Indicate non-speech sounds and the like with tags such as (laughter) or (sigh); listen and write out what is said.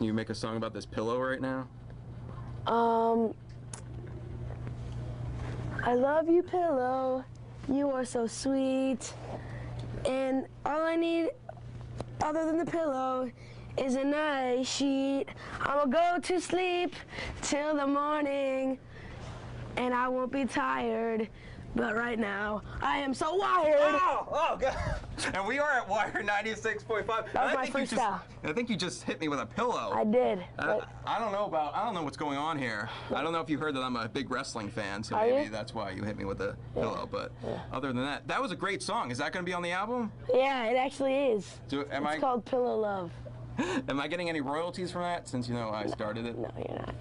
Can you make a song about this pillow right now? Um, I love you, pillow. You are so sweet. And all I need, other than the pillow, is a nice sheet. I'ma go to sleep till the morning, and I won't be tired. But right now, I am so wired. Oh, oh, God. (laughs) And we are at Wired 96.5. That was I my think you just, freestyle. I think you just hit me with a pillow. I did. Uh, I, I don't know about. I don't know what's going on here. I don't know if you heard that I'm a big wrestling fan, so maybe you? that's why you hit me with a pillow. But other than that, that was a great song. Is that going to be on the album? yeah, it actually is. Do, am It's I called Pillow Love. (laughs) am I getting any royalties from that? Since you know I started it. No, you're not.